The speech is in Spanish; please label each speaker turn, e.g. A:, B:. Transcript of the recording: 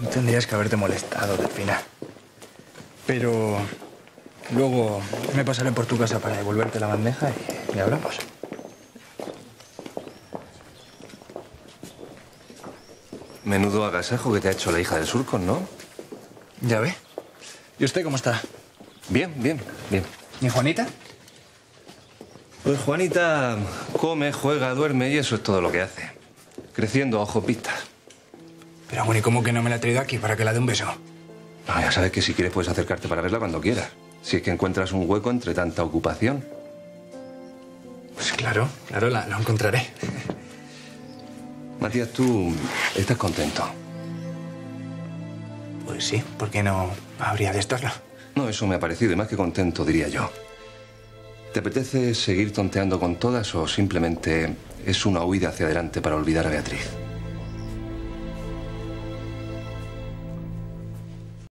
A: No tendrías que haberte molestado, Delfina. Pero luego me pasaré por tu casa para devolverte la bandeja y, y hablamos.
B: Menudo agasajo que te ha hecho la hija del surco, ¿no?
A: Ya ve. ¿Y usted cómo está?
B: Bien, bien, bien.
A: ¿Y Juanita?
B: Pues Juanita come, juega, duerme y eso es todo lo que hace. Creciendo a ojos vistas.
A: Pero, bueno, ¿y cómo que no me la ha traído aquí para que la dé un beso?
B: No, ya sabes que si quieres puedes acercarte para verla cuando quieras. Si es que encuentras un hueco entre tanta ocupación.
A: Pues claro, claro, la, la encontraré.
B: Matías, tú estás contento.
A: Pues sí, ¿por qué no habría de estarlo?
B: No, eso me ha parecido, y más que contento, diría yo. ¿Te apetece seguir tonteando con todas o simplemente es una huida hacia adelante para olvidar a Beatriz?